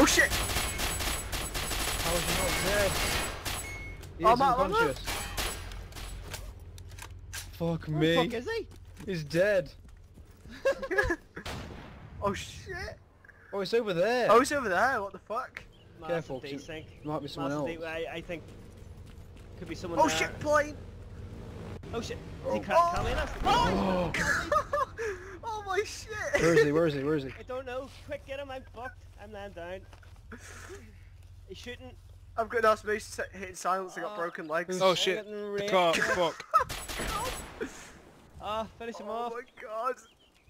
Oh shit! How is he not dead? He Oh, is Matt, Matt, unconscious. Fuck Where me. the fuck is he? He's dead. Oh shit! Oh, it's over there. Oh, it's over there. What the fuck? Careful, Massive desync. Might be someone Massive else. I, I think could be someone Oh there. shit! Plane! Oh shit! Is he oh. ca- Oh. oh shit! Where is he? Where is he? Where is he? I don't know. Quick, get him! I'm fucked. I'm laying down. He's shooting. I've got no space hitting silence. I got Oh. broken legs. Oh shit. getting The raped. car, fuck. Ah, finish him Oh off. Oh my god!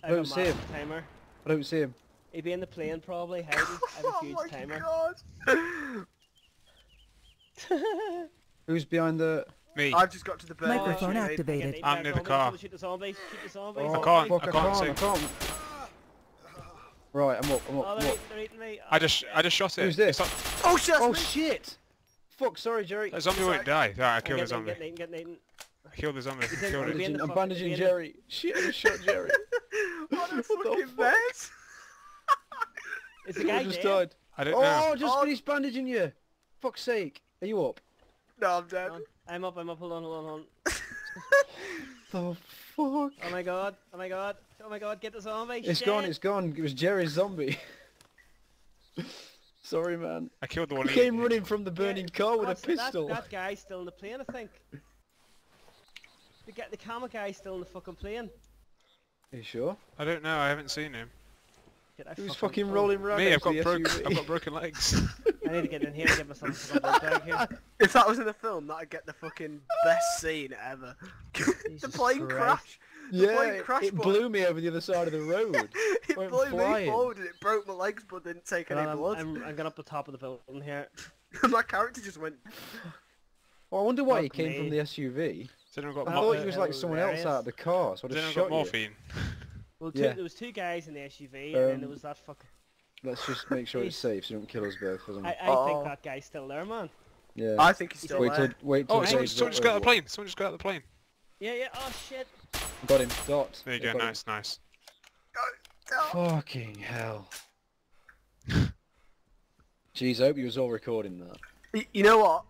I Don't see him. timer. I don't see him. He'd be in the plane probably, hiding. I have a Oh huge my timer. god! Who's behind the? Me. I've just got to the bird. Microphone activated. I'm near near the car. Shoot the zombies. Shoot the zombies. Oh, I can't, Fuck, I I can't can't. I can't. Right, I'm up. I'm up. Oh, they're, up. eating, they're eating me. I Oh, just. I just shot it. Who's this? Not, Oh shit! Oh me. shit! Fuck, sorry, Jerry. that zombie won't die. Right, I killed the getting, zombie. getting, eaten, getting, eaten. I killed the zombie. He's I in- killed he's it. in the I'm bandaging be in the- Jerry. Shit, I just shot Jerry. what a the fucking fuck? mess! Is the I guy just dead? died. I don't know. Oh, just Oh. finished bandaging you. Fuck's sake. Are you up? No, I'm dead. I'm up, I'm up, hold on, hold on, hold on. The fuck? Oh my god, oh my god, oh my god, get the zombie! It's Shit. gone, it's gone. It was Jerry's zombie. Sorry, man. I killed the one. He one. came eating running from the Yeah, burning car with a that's- that- pistol. That, guy's still in the plane, I think. The, guy, the camera guy's still in the fucking plane. Are you sure? I don't know. I haven't seen him. Shit, I He was fucking- fucking rolling around Me, I've got the broken. SUV. I've got broken legs. I need to get in here and get myself some bag here. If that was in a film, that'd get the fucking best scene ever. the plane Christ. crash. The Yeah, plane it, crashed, it boy. blew me over the other side of the road. It went blew flying. me forward and it broke my legs, but didn't take any I'm, blood. I'm, I'm going up the top of the building here. my character just went. Well, I wonder why he Fuck came from the SUV. Has got, I thought he was like someone else out of the car, so I has just shot got you. morphine? Well, two, Yeah. there was two guys in the SUV, and then Um, there was that fuck. Let's just make sure it's safe so you don't kill us both. I'm- I, I Oh. think that guy's still there, man. yeah. I think he's He's still wait till wait till Oh, someone, someone got just got out of the plane. Someone just got out of the plane. Yeah, yeah. Oh shit. Got him. Dot. There you I go. got him. Nice, nice. Oh, Fucking hell. Jeez, I hope you was all recording that. y- You know what?